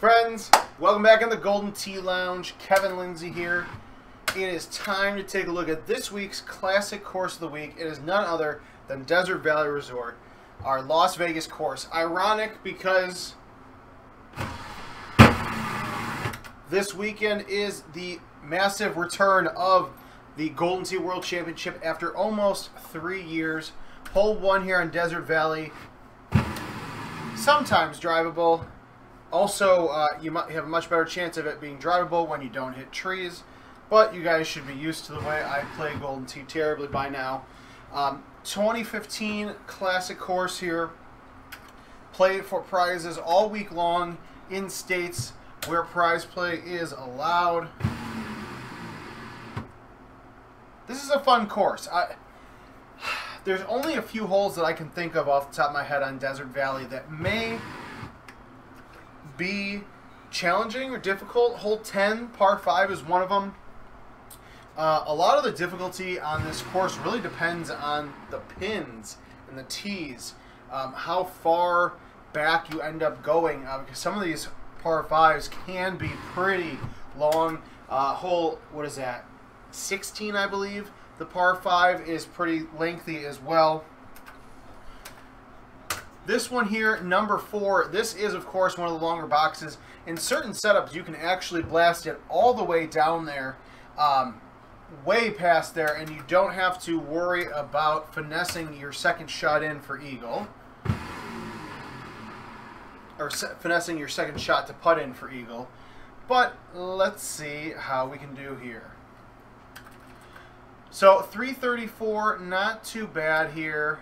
Friends, welcome back in the Golden Tee Lounge. Kevin Lindsay here. It is time to take a look at this week's classic course of the week. It is none other than Desert Valley Resort, our Las Vegas course. Ironic because this weekend is the massive return of the Golden Tee World Championship after almost three years. Hole one here on Desert Valley. Sometimes drivable. Also, uh, you might have a much better chance of it being drivable when you don't hit trees. But you guys should be used to the way I play Golden Tee terribly by now. Um, 2015 classic course here. Play for prizes all week long in states where prize play is allowed. This is a fun course. I, there's only a few holes that I can think of off the top of my head on Desert Valley that may be challenging or difficult. Hole 10, par 5 is one of them. Uh, a lot of the difficulty on this course really depends on the pins and the tees, um, how far back you end up going, uh, because some of these par 5s can be pretty long. Uh, hole, what is that, 16 I believe? The par 5 is pretty lengthy as well. This one here, number four, this is, of course, one of the longer boxes. In certain setups, you can actually blast it all the way down there, um, way past there, and you don't have to worry about finessing your second shot in for eagle. Or finessing your second shot to putt in for eagle. But let's see how we can do here. So 334, not too bad here.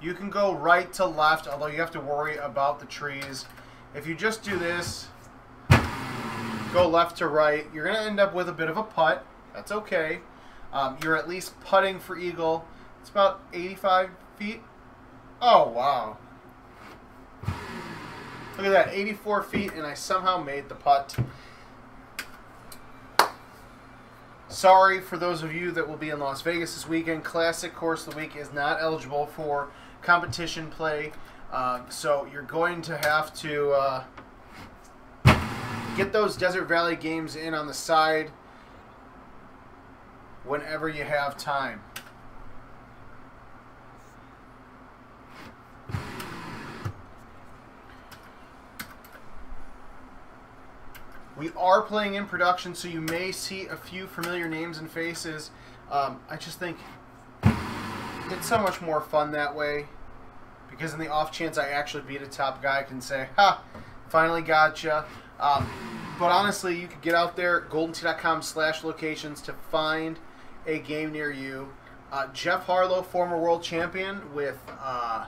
You can go right to left, although you have to worry about the trees. If you just do this, go left to right, you're going to end up with a bit of a putt. That's okay. Um, you're at least putting for eagle. It's about 85 feet. Oh, wow. Look at that, 84 feet, and I somehow made the putt. Sorry for those of you that will be in Las Vegas this weekend. Classic Course of the Week is not eligible for competition play. Uh, so you're going to have to uh, get those Desert Valley games in on the side whenever you have time. We are playing in production, so you may see a few familiar names and faces. Um, I just think it's so much more fun that way. Because in the off chance I actually beat a top guy, I can say, ha, finally gotcha. Um, but honestly, you could get out there, goldentee.com slash locations to find a game near you. Uh, Jeff Harlow, former world champion, with uh,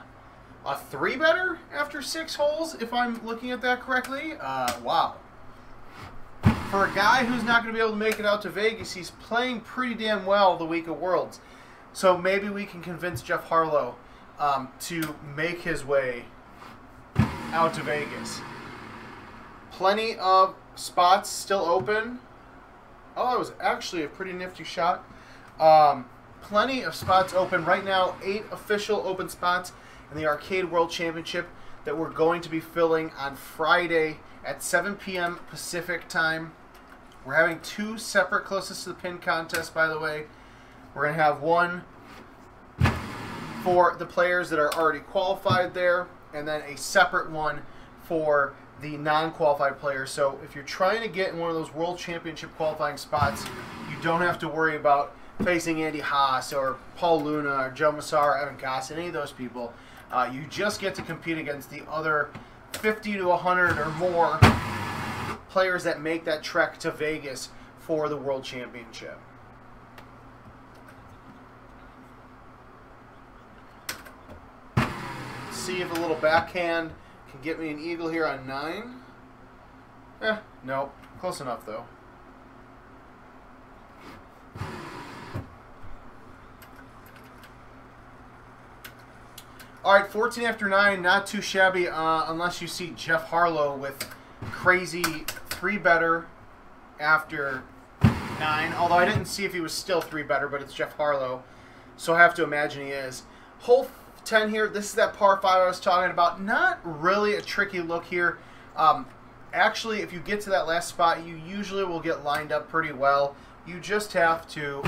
a three better after six holes, if I'm looking at that correctly. Uh, wow. For a guy who's not going to be able to make it out to Vegas, he's playing pretty damn well the week of Worlds. So maybe we can convince Jeff Harlow um, to make his way out to Vegas. Plenty of spots still open. Oh, that was actually a pretty nifty shot. Um, plenty of spots open. Right now, eight official open spots in the Arcade World Championship that we're going to be filling on Friday at 7 p.m. Pacific time. We're having two separate closest to the pin contests, by the way. We're going to have one for the players that are already qualified there, and then a separate one for the non-qualified players. So if you're trying to get in one of those World Championship qualifying spots, you don't have to worry about facing Andy Haas or Paul Luna or Joe Massar, Evan Goss, any of those people. Uh, you just get to compete against the other 50 to 100 or more players that make that trek to Vegas for the World Championship. See if a little backhand can get me an eagle here on 9. Eh, nope. Close enough, though. All right, 14 after 9, not too shabby uh, unless you see Jeff Harlow with crazy three better after 9. Although I didn't see if he was still three better, but it's Jeff Harlow, so I have to imagine he is. Hole 10 here, this is that par 5 I was talking about. Not really a tricky look here. Um, actually, if you get to that last spot, you usually will get lined up pretty well. You just have to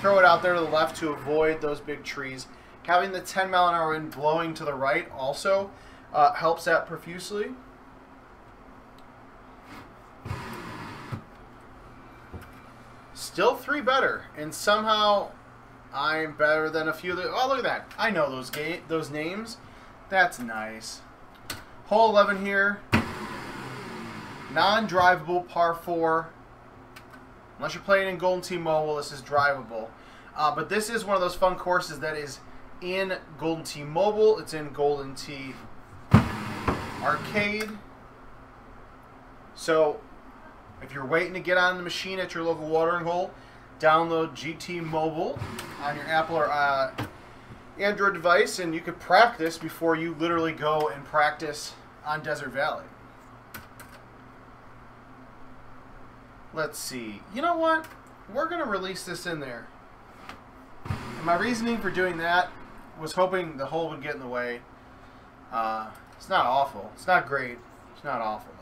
throw it out there to the left to avoid those big trees. Having the 10 mile an hour wind blowing to the right also uh, helps that profusely. Still three better, and somehow I'm better than a few of the. Oh, look at that! I know those ga- those names. That's nice. Hole 11 here. Non-drivable par four. Unless you're playing in Golden Tee Mobile, this is drivable. Uh, but this is one of those fun courses that is in Golden Tee Mobile. It's in Golden Tee Arcade. So if you're waiting to get on the machine at your local watering hole, download GT Mobile on your Apple or uh, Android device, and you could practice before you literally go and practice on Desert Valley. Let's see. You know what? We're going to release this in there. And my reasoning for doing that was hoping the hole would get in the way. Uh, it's not awful. It's not great. It's not awful, though.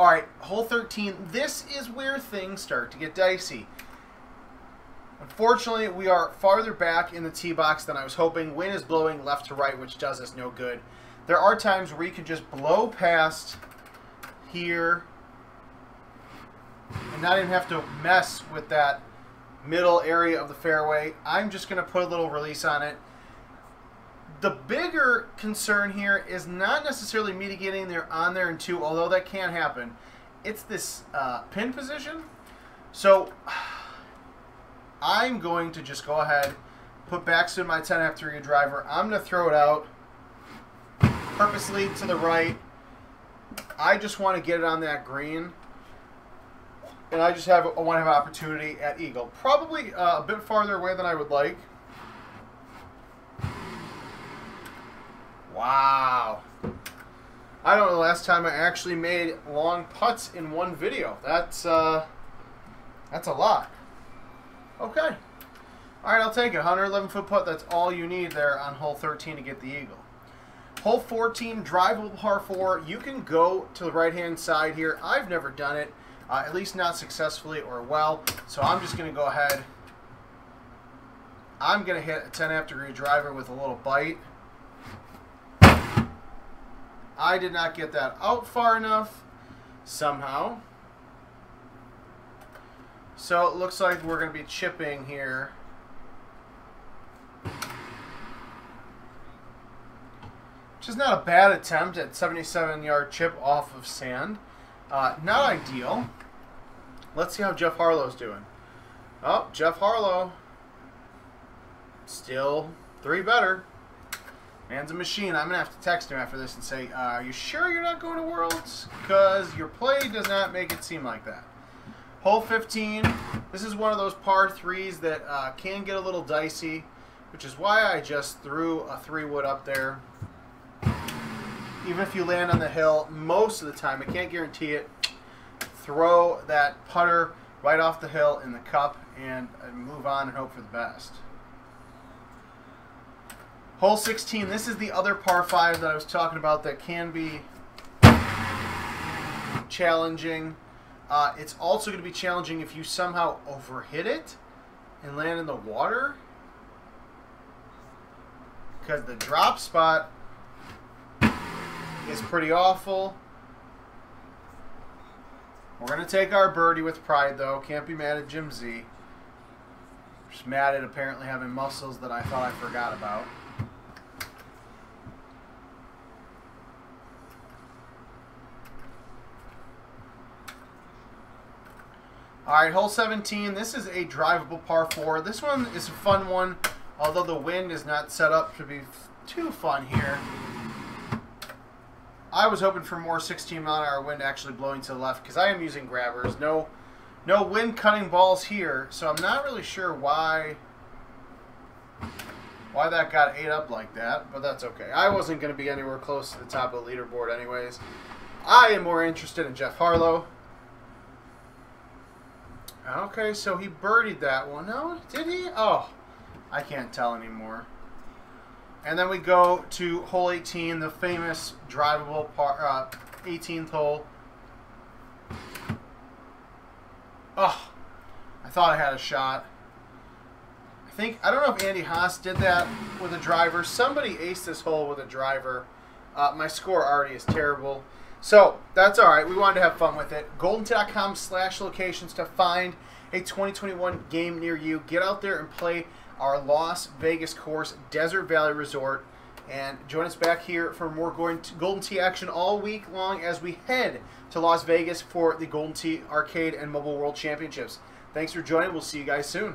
Alright, hole 13. This is where things start to get dicey. Unfortunately, we are farther back in the tee box than I was hoping. Wind is blowing left to right, which does us no good. There are times where you can just blow past here and not even have to mess with that middle area of the fairway. I'm just going to put a little release on it. The bigger concern here is not necessarily me getting there on there and two, although that can happen. It's this uh, pin position. So I'm going to just go ahead, put backspin my 10 after your driver. I'm going to throw it out purposely to the right. I just want to get it on that green. And I just have I want to have an opportunity at Eagle. Probably uh, a bit farther away than I would like. Wow. I don't know the last time I actually made long putts in one video. That's uh, that's a lot. Okay. All right, I'll take it. 111 foot putt. That's all you need there on hole 13 to get the eagle. Hole 14, drivable par 4. You can go to the right-hand side here. I've never done it, uh, at least not successfully or well. So I'm just going to go ahead. I'm going to hit a 10 after degree driver with a little bite. I did not get that out far enough somehow. So it looks like we're going to be chipping here. Which is not a bad attempt at 77 yard chip off of sand. Uh, not ideal. Let's see how Jeff Harlow's doing. Oh, Jeff Harlow. Still three better. Man's a machine. I'm going to have to text him after this and say, uh, Are you sure you're not going to Worlds? Because your play does not make it seem like that. Hole 15. This is one of those par threes that uh, can get a little dicey, which is why I just threw a three wood up there. Even if you land on the hill, most of the time, I can't guarantee it, throw that putter right off the hill in the cup and move on and hope for the best. Hole 16, this is the other par 5 that I was talking about that can be challenging. Uh, it's also going to be challenging if you somehow overhit it and land in the water. Because the drop spot is pretty awful. We're going to take our birdie with pride, though. Can't be mad at Jim Z. Just mad at apparently having muscles that I thought I forgot about. All right, hole 17. This is a drivable par 4. This one is a fun one, although the wind is not set up to be too fun here. I was hoping for more 16 mile an hour wind actually blowing to the left because I am using grabbers. No, no wind cutting balls here, so I'm not really sure why why that got ate up like that, but that's okay. I wasn't going to be anywhere close to the top of the leaderboard anyways. I am more interested in Jeff Harlow. Okay, so he birdied that one. No, did he? Oh, I can't tell anymore. And then we go to hole 18, the famous drivable par, uh, 18th hole. Oh, I thought I had a shot. I think, I don't know if Andy Haas did that with a driver. Somebody aced this hole with a driver. Uh, my score already is terrible. So, that's all right. We wanted to have fun with it. GoldenTee.com slash locations to find a 2021 game near you. Get out there and play our Las Vegas course, Desert Valley Resort. And join us back here for more Golden Tee action all week long as we head to Las Vegas for the Golden Tee Arcade and Mobile World Championships. Thanks for joining. We'll see you guys soon.